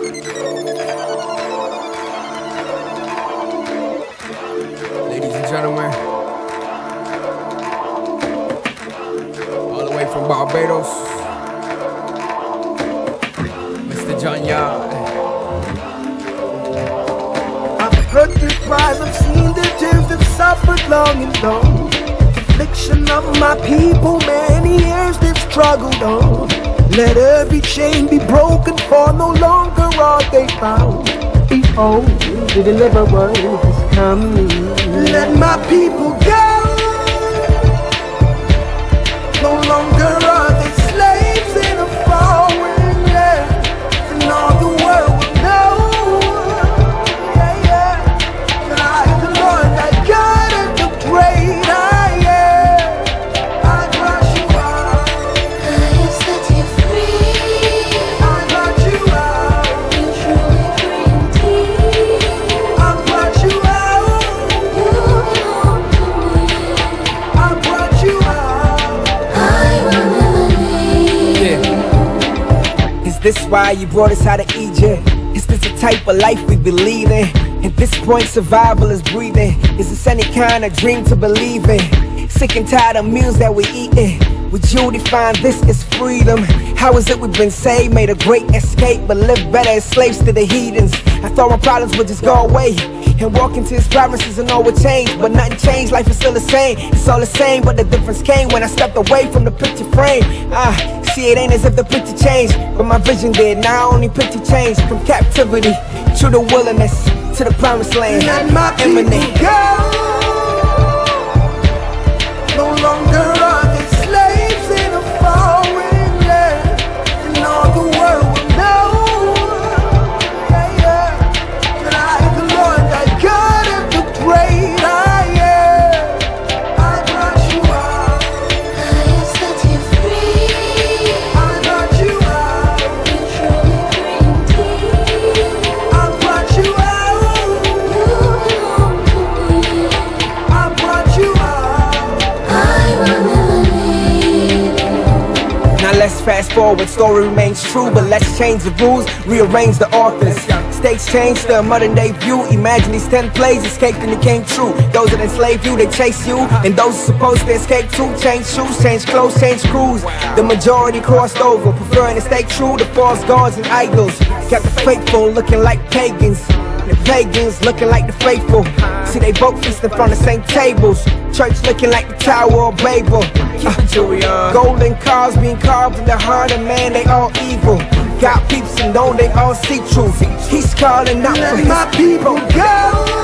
Ladies and gentlemen, all the way from Barbados, Mr. John Yarde. I've heard the cries, I've seen the tears that suffered long and long. Affliction of my people, many years they've struggled on. Let every chain be broken, for no longer are they bound. Behold, the deliverer is coming. Let my people go. This why you brought us out of Egypt? Is this the type of life we believe in? At this point, survival is breathing. Is this any kind of dream to believe in? Sick and tired of meals that we eating. Would you define this as freedom? How is it we've been saved, made a great escape, but live better as slaves to the heathens? I thought my problems would just go away and walk into his promises and all would change, but nothing changed. Life is still the same. It's all the same, but the difference came when I stepped away from the picture frame. Ah, see, it ain't as if the picture changed, but my vision did. Now I only picture changed from captivity to the wilderness to the promised land. Let my people go. Let's fast forward, story remains true, but let's change the rules, rearrange the authors. Stakes change the modern day view. Imagine these 10 plays escaped and it came true. Those that enslave you, they chase you. And those supposed to escape too, change shoes, change clothes, change crews. The majority crossed over, preferring to stay true to false gods and idols. Kept the faithful looking like pagans. The pagans looking like the faithful. See, they both feasting from the same tables. Church looking like the Tower of Babel. Uh, golden cars being carved in the heart of man, they all evil. Got peeps and know they all see truth. He's calling out for his my people go.